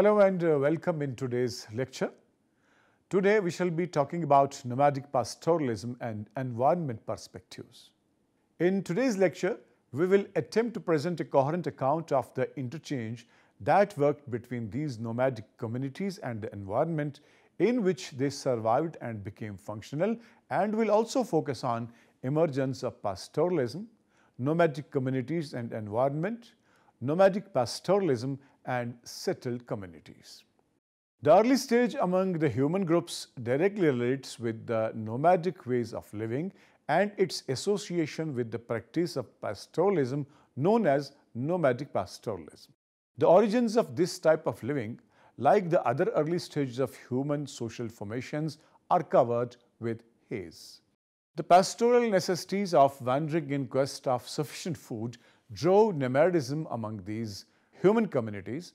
Hello and uh, welcome in today's lecture. Today we shall be talking about nomadic pastoralism and environment perspectives. In today's lecture, we will attempt to present a coherent account of the interchange that worked between these nomadic communities and the environment in which they survived and became functional and will also focus on emergence of pastoralism, nomadic communities and environment, nomadic pastoralism and settled communities. The early stage among the human groups directly relates with the nomadic ways of living and its association with the practice of pastoralism known as nomadic pastoralism. The origins of this type of living, like the other early stages of human social formations, are covered with haze. The pastoral necessities of wandering in quest of sufficient food drove nomadism among these human communities.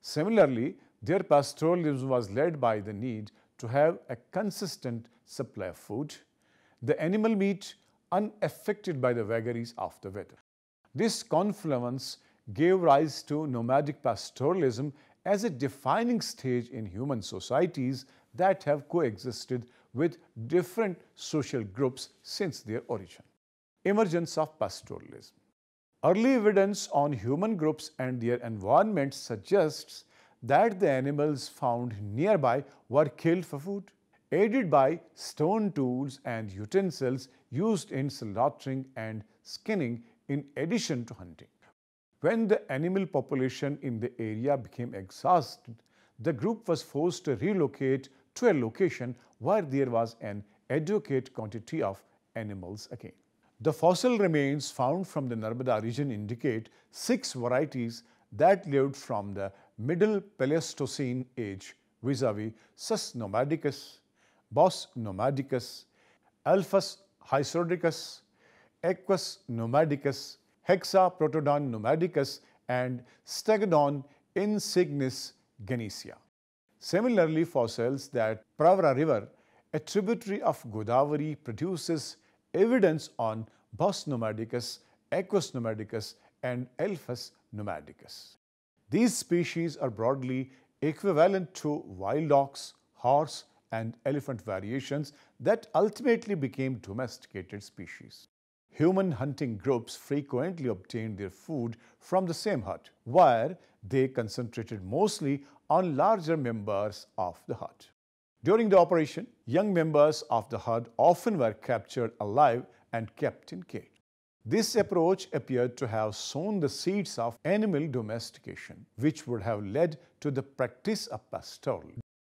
Similarly, their pastoralism was led by the need to have a consistent supply of food, the animal meat unaffected by the vagaries of the weather. This confluence gave rise to nomadic pastoralism as a defining stage in human societies that have coexisted with different social groups since their origin. Emergence of pastoralism. Early evidence on human groups and their environment suggests that the animals found nearby were killed for food, aided by stone tools and utensils used in slaughtering and skinning in addition to hunting. When the animal population in the area became exhausted, the group was forced to relocate to a location where there was an adequate quantity of animals again. The fossil remains found from the Narmada region indicate six varieties that lived from the Middle Pleistocene age vis-a-vis Sus nomadicus, Bos nomadicus, Elephas hysudricus, Equus nomadicus, Hexaprotodon nomadicus and Stegodon insignis genesia. Similarly, fossils that Pravara river, a tributary of Godavari, produces evidence on Bos nomadicus, Equus nomadicus and Elephas nomadicus. These species are broadly equivalent to wild ox, horse and elephant variations that ultimately became domesticated species. Human hunting groups frequently obtained their food from the same hut, where they concentrated mostly on larger members of the herd. During the operation, young members of the herd often were captured alive and kept in cage. This approach appeared to have sown the seeds of animal domestication, which would have led to the practice of pastoral.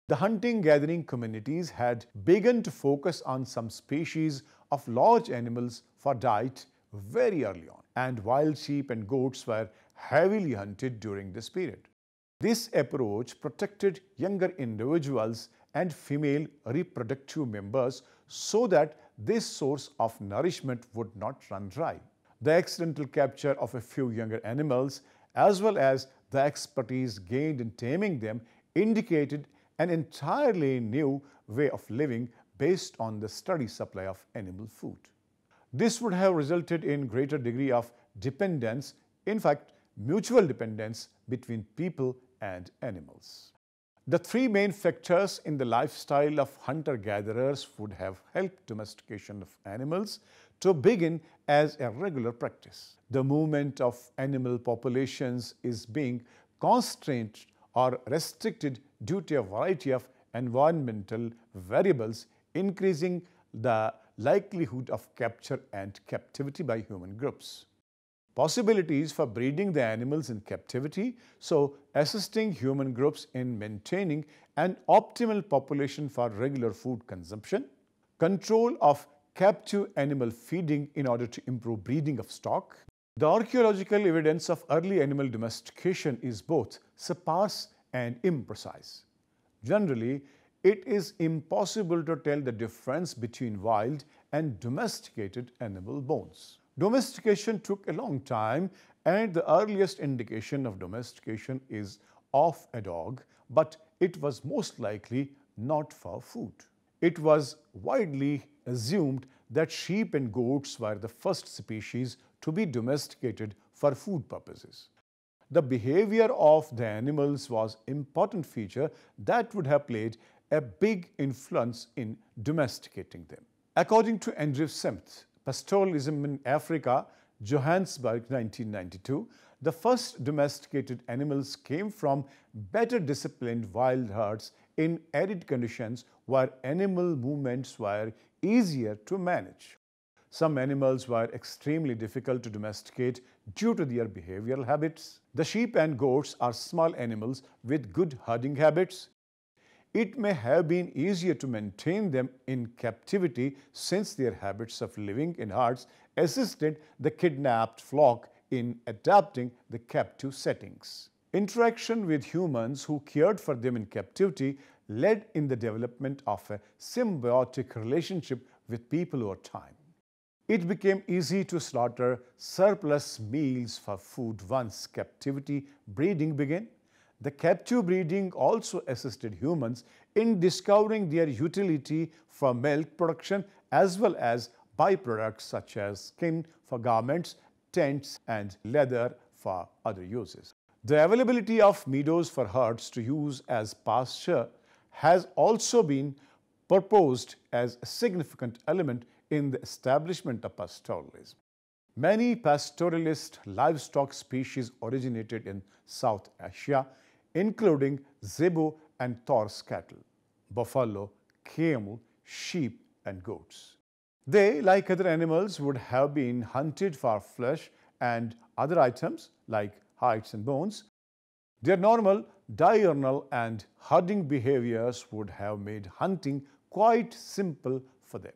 The hunting-gathering communities had begun to focus on some species of large animals for diet very early on, and wild sheep and goats were heavily hunted during this period. This approach protected younger individuals and female reproductive members so that this source of nourishment would not run dry. The accidental capture of a few younger animals as well as the expertise gained in taming them indicated an entirely new way of living based on the steady supply of animal food. This would have resulted in greater degree of dependence, in fact, mutual dependence between people and animals. The three main factors in the lifestyle of hunter-gatherers would have helped domestication of animals to begin as a regular practice. The movement of animal populations is being constrained or restricted due to a variety of environmental variables increasing the likelihood of capture and captivity by human groups possibilities for breeding the animals in captivity, so assisting human groups in maintaining an optimal population for regular food consumption, control of captive animal feeding in order to improve breeding of stock. The archaeological evidence of early animal domestication is both sparse and imprecise. Generally, it is impossible to tell the difference between wild and domesticated animal bones. Domestication took a long time and the earliest indication of domestication is of a dog, but it was most likely not for food. It was widely assumed that sheep and goats were the first species to be domesticated for food purposes. The behavior of the animals was important feature that would have played a big influence in domesticating them. According to Andrew Smith, Pastoralism in Africa, Johannesburg 1992, the first domesticated animals came from better disciplined wild herds in arid conditions where animal movements were easier to manage. Some animals were extremely difficult to domesticate due to their behavioral habits. The sheep and goats are small animals with good herding habits. It may have been easier to maintain them in captivity since their habits of living in herds assisted the kidnapped flock in adapting the captive settings. Interaction with humans who cared for them in captivity led in the development of a symbiotic relationship with people over time. It became easy to slaughter surplus meals for food once captivity breeding began. The captive breeding also assisted humans in discovering their utility for milk production as well as byproducts such as skin for garments, tents and leather for other uses. The availability of meadows for herds to use as pasture has also been proposed as a significant element in the establishment of pastoralism. Many pastoralist livestock species originated in South Asia, including zebu and Taurus cattle, buffalo, camel, sheep and goats. They, like other animals, would have been hunted for flesh and other items like hides and bones. Their normal diurnal and herding behaviors would have made hunting quite simple for them.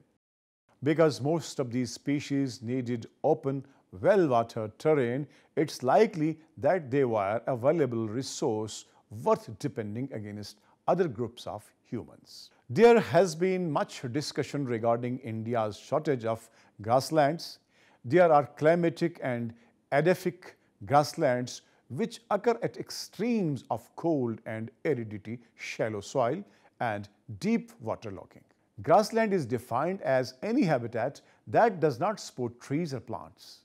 Because most of these species needed open, well-watered terrain, it's likely that they were a valuable resource worth depending against other groups of humans. There has been much discussion regarding India's shortage of grasslands. There are climatic and edaphic grasslands which occur at extremes of cold and aridity, shallow soil, and deep waterlogging. Grassland is defined as any habitat that does not support trees or plants.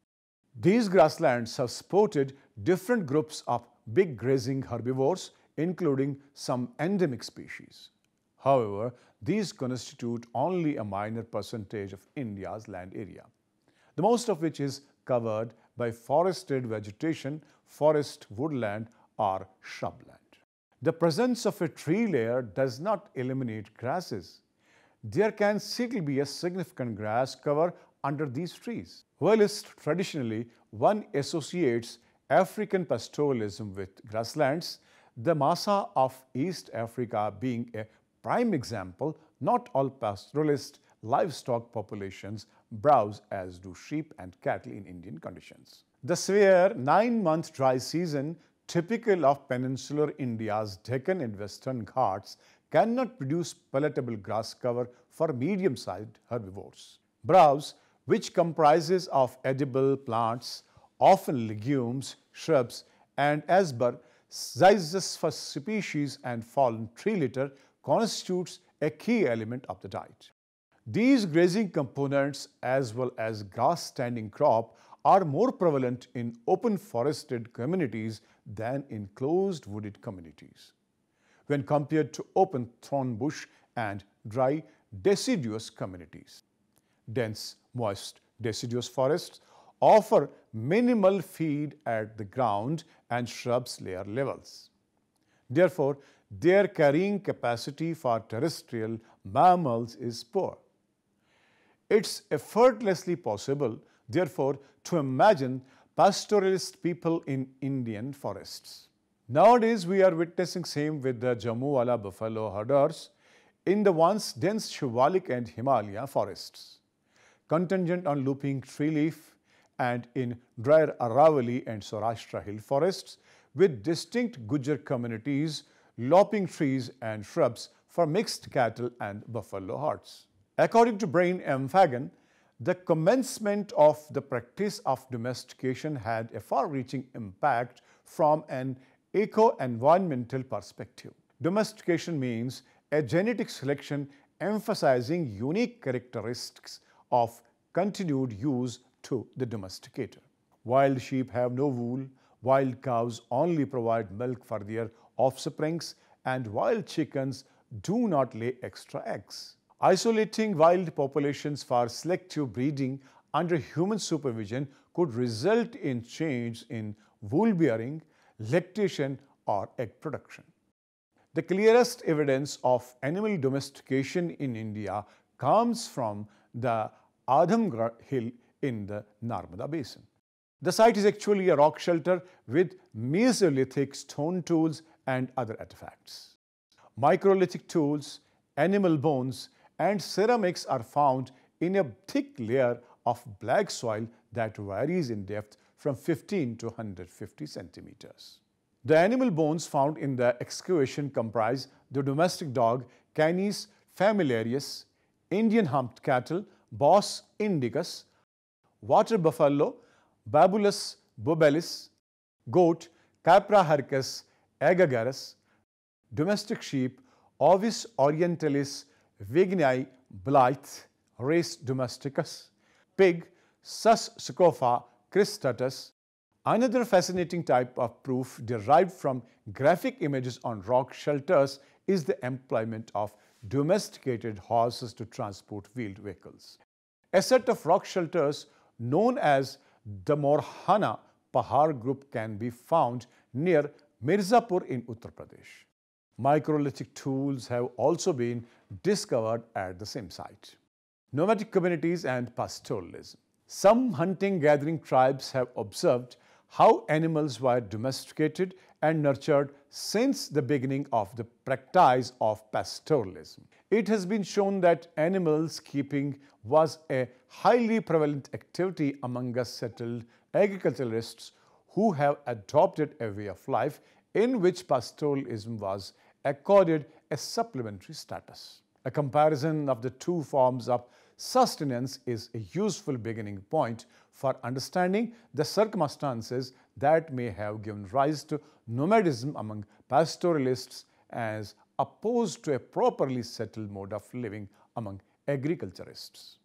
These grasslands have supported different groups of big grazing herbivores, including some endemic species. However, these constitute only a minor percentage of India's land area, the most of which is covered by forested vegetation, forest woodland or shrubland. The presence of a tree layer does not eliminate grasses. There can still be a significant grass cover under these trees. Whilst traditionally one associates African pastoralism with grasslands, the Masai of East Africa being a prime example, not all pastoralist livestock populations browse as do sheep and cattle in Indian conditions. The severe nine-month dry season typical of peninsular India's Deccan and Western Ghats cannot produce palatable grass cover for medium-sized herbivores. Browse, which comprises of edible plants, often legumes, shrubs, and as asbur, for species and fallen tree litter constitutes a key element of the diet. These grazing components as well as grass standing crop are more prevalent in open forested communities than in closed wooded communities. When compared to open thorn bush and dry deciduous communities. Dense, moist deciduous forests offer minimal feed at the ground and shrubs layer levels. Therefore, their carrying capacity for terrestrial mammals is poor. It's effortlessly possible, therefore, to imagine pastoralist people in Indian forests. Nowadays, we are witnessing same with the Jammuwala buffalo herders in the once dense Shivalik and Himalaya forests, contingent on looping tree leaf and in drier Aravalli and Saurashtra hill forests with distinct Gujar communities lopping trees and shrubs for mixed cattle and buffalo herds. According to Brian M. Fagan, the commencement of the practice of domestication had a far-reaching impact from an eco-environmental perspective. Domestication means a genetic selection emphasizing unique characteristics of continued use to the domesticator. Wild sheep have no wool, wild cows only provide milk for their offsprings and wild chickens do not lay extra eggs. Isolating wild populations for selective breeding under human supervision could result in change in wool bearing, lactation or egg production. The clearest evidence of animal domestication in India comes from the Adamgarh hill in the Narmada basin. The site is actually a rock shelter with Mesolithic stone tools and other artifacts. Microlithic tools, animal bones and ceramics are found in a thick layer of black soil that varies in depth from 15 to 150 centimeters. The animal bones found in the excavation comprise the domestic dog Canis familiaris, Indian humped cattle, Bos indicus, water buffalo, Bubalus bubalis, goat, Capra hircus aegagrus, domestic sheep, Ovis orientalis, Vignai blythe, Res domesticus, pig, Sus scrofa cristatus. Another fascinating type of proof derived from graphic images on rock shelters is the employment of domesticated horses to transport wheeled vehicles. A set of rock shelters known as the Morhana Pahar group can be found near Mirzapur in Uttar Pradesh. Microlithic tools have also been discovered at the same site. Nomadic communities and pastoralism. Some hunting-gathering tribes have observed how animals were domesticated and nurtured since the beginning of the practice of pastoralism. It has been shown that animals keeping was a highly prevalent activity among us settled agriculturalists who have adopted a way of life in which pastoralism was accorded a supplementary status. A comparison of the two forms of sustenance is a useful beginning point for understanding the circumstances that may have given rise to nomadism among pastoralists as opposed to a properly settled mode of living among agriculturists.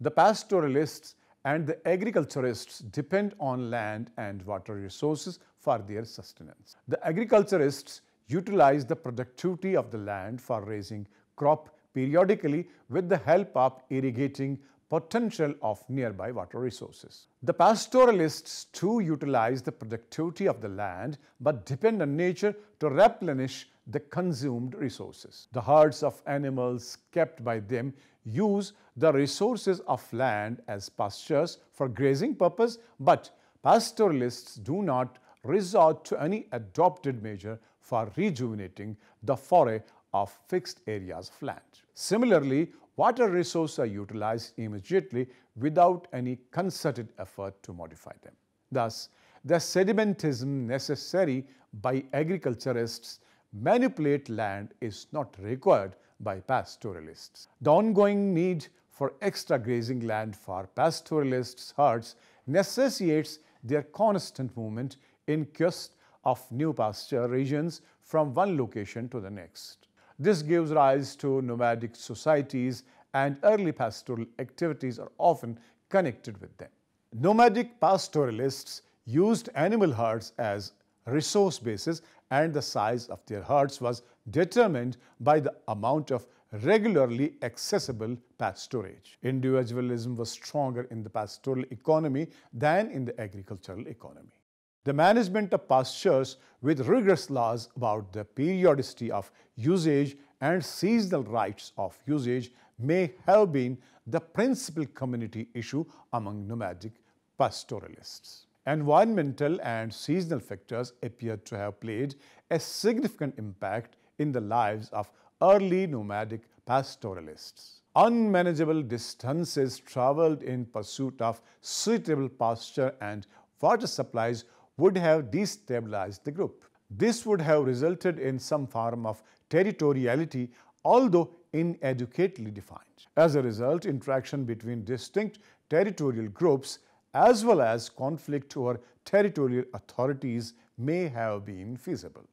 The pastoralists and the agriculturists depend on land and water resources for their sustenance. The agriculturists utilize the productivity of the land for raising crop periodically with the help of irrigating potential of nearby water resources. The pastoralists too utilize the productivity of the land but depend on nature to replenish the consumed resources. The herds of animals kept by them use the resources of land as pastures for grazing purpose but pastoralists do not resort to any adopted measure for rejuvenating the foray of fixed areas of land. Similarly, water resources are utilized immediately without any concerted effort to modify them. Thus, the sedentism necessary by agriculturists manipulate land is not required by pastoralists. The ongoing need for extra grazing land for pastoralists' herds necessitates their constant movement in quest of new pasture regions from one location to the next. This gives rise to nomadic societies and early pastoral activities are often connected with them. Nomadic pastoralists used animal herds as resource bases and the size of their herds was determined by the amount of regularly accessible pasturage. Individualism was stronger in the pastoral economy than in the agricultural economy. The management of pastures with rigorous laws about the periodicity of usage and seasonal rights of usage may have been the principal community issue among nomadic pastoralists. Environmental and seasonal factors appear to have played a significant impact in the lives of early nomadic pastoralists. Unmanageable distances traveled in pursuit of suitable pasture and water supplies would have destabilized the group. This would have resulted in some form of territoriality, although inadequately defined. As a result, interaction between distinct territorial groups as well as conflict over territorial authorities may have been feasible.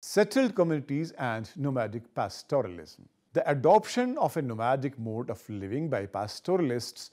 Settled communities and nomadic pastoralism. The adoption of a nomadic mode of living by pastoralists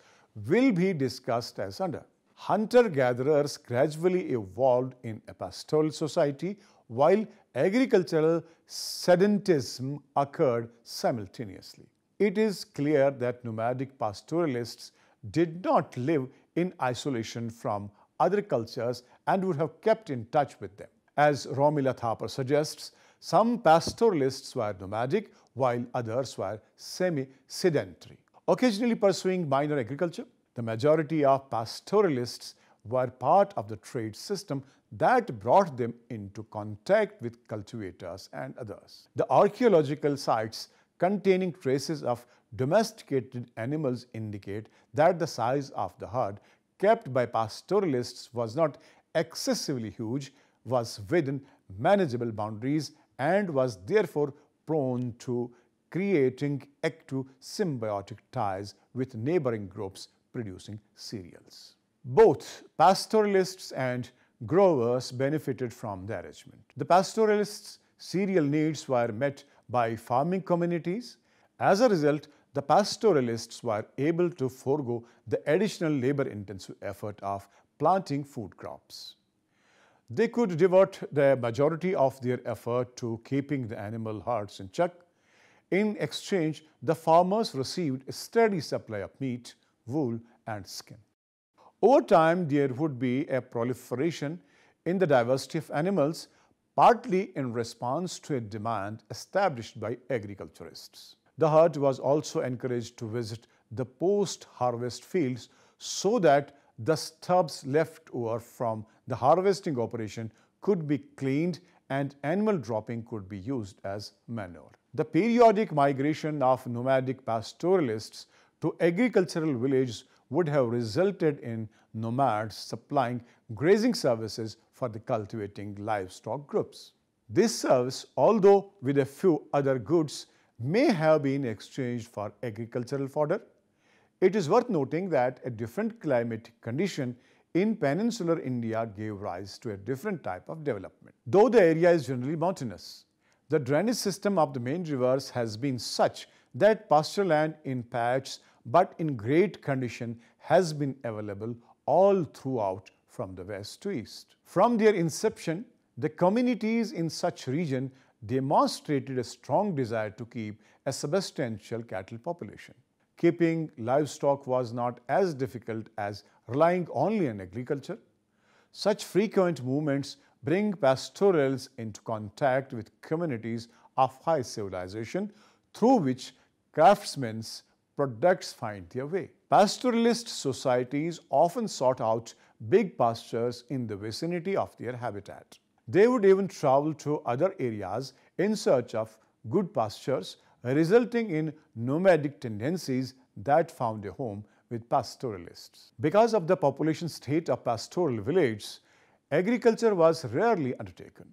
will be discussed as under. Hunter-gatherers gradually evolved in a pastoral society while agricultural sedentism occurred simultaneously. It is clear that nomadic pastoralists did not live in isolation from other cultures and would have kept in touch with them. As Romila Thapar suggests, some pastoralists were nomadic while others were semi-sedentary. Occasionally pursuing minor agriculture, the majority of pastoralists were part of the trade system that brought them into contact with cultivators and others. The archaeological sites containing traces of domesticated animals indicate that the size of the herd kept by pastoralists was not excessively huge, was within manageable boundaries and was therefore prone to creating ecto-symbiotic ties with neighboring groups producing cereals. Both pastoralists and growers benefited from the arrangement. The pastoralists' cereal needs were met by farming communities. As a result, the pastoralists were able to forego the additional labor-intensive effort of planting food crops. They could devote the majority of their effort to keeping the animal herds in check. In exchange, the farmers received a steady supply of meat, wool and skin. Over time, there would be a proliferation in the diversity of animals, partly in response to a demand established by agriculturists. The herd was also encouraged to visit the post-harvest fields so that the stubs left over from the harvesting operation could be cleaned and animal dropping could be used as manure. The periodic migration of nomadic pastoralists to agricultural villages would have resulted in nomads supplying grazing services for the cultivating livestock groups. This service, although with a few other goods, may have been exchanged for agricultural fodder, it is worth noting that a different climatic condition in peninsular India gave rise to a different type of development. Though the area is generally mountainous, the drainage system of the main rivers has been such that pasture land in patches but in great condition has been available all throughout from the west to east. From their inception, the communities in such region demonstrated a strong desire to keep a substantial cattle population keeping livestock was not as difficult as relying only on agriculture. Such frequent movements bring pastorals into contact with communities of high civilization through which craftsmen's products find their way. Pastoralist societies often sought out big pastures in the vicinity of their habitat. They would even travel to other areas in search of good pastures resulting in nomadic tendencies that found a home with pastoralists. Because of the population state of pastoral villages, agriculture was rarely undertaken.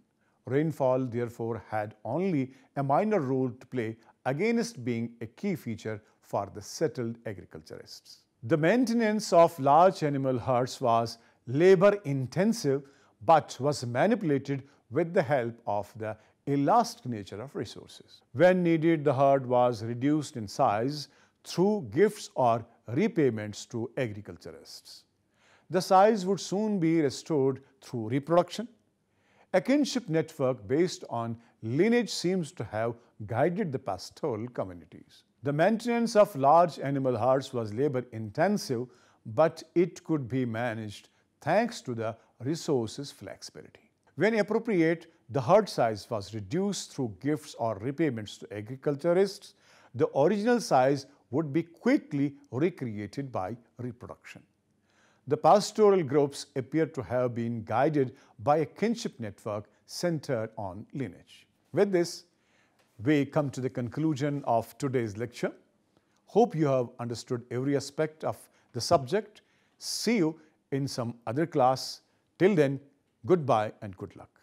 Rainfall therefore had only a minor role to play against being a key feature for the settled agriculturists. The maintenance of large animal herds was labor intensive but was manipulated with the help of the elastic nature of resources. When needed, the herd was reduced in size through gifts or repayments to agriculturists. The size would soon be restored through reproduction. A kinship network based on lineage seems to have guided the pastoral communities. The maintenance of large animal herds was labor intensive, but it could be managed thanks to the resources flexibility. When appropriate, the herd size was reduced through gifts or repayments to agriculturists. The original size would be quickly recreated by reproduction. The pastoral groups appear to have been guided by a kinship network centered on lineage. With this, we come to the conclusion of today's lecture. Hope you have understood every aspect of the subject. See you in some other class. Till then, goodbye and good luck.